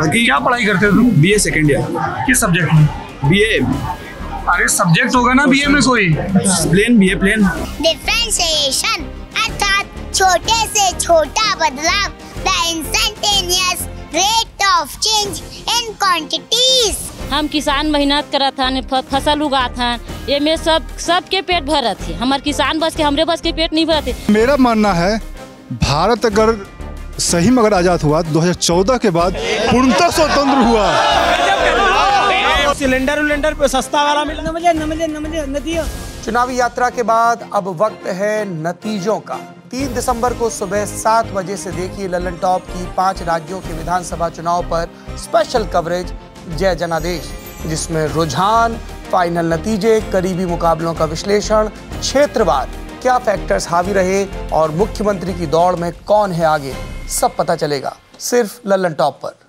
बाकी क्या पढ़ाई करते हो तुम? बी ए सेकेंड ईयर किस सब्जेक्ट में? बी ए अरे सब्जेक्ट होगा ना बीए में कोई? Plain B A plain differentiation अर्थात छोटे से छोटा बदलाव। The instantaneous rate of change in quantities हम किसान मेहनत करत हन फ़सल उगात हन ये में सब सबके पेट भरत है। हमार किसान बस के हमरे बस के पेट नहीं भरत मेरा मानना है भारत अगर सही में अगर आज़ाद हुआ 2014 के बाद पूर्णतः स्वतंत्र हुआ। सिलेंडर उलेंडर पे सस्ता वाला मिला नमजे नमजे नमजे नदियों। चुनावी यात्रा के बाद अब वक्त है नतीजों का। तीन दिसंबर को सुबह सात बजे से देखिए ललन टॉप की पाँच राज्यों के विधानसभा चुनाव पर स्पेशल कवरेज जय जनादेश जिसमें रुझान फाइनल नतीजे करीबी मुकाबलों का विश्लेषण क्षेत्रवार क्या फैक्टर्स हावी रहे और मुख्यमंत्री की दौड़ में कौन है आगे, सब पता चलेगा। सिर्फ़ लल्लन टॉप पर।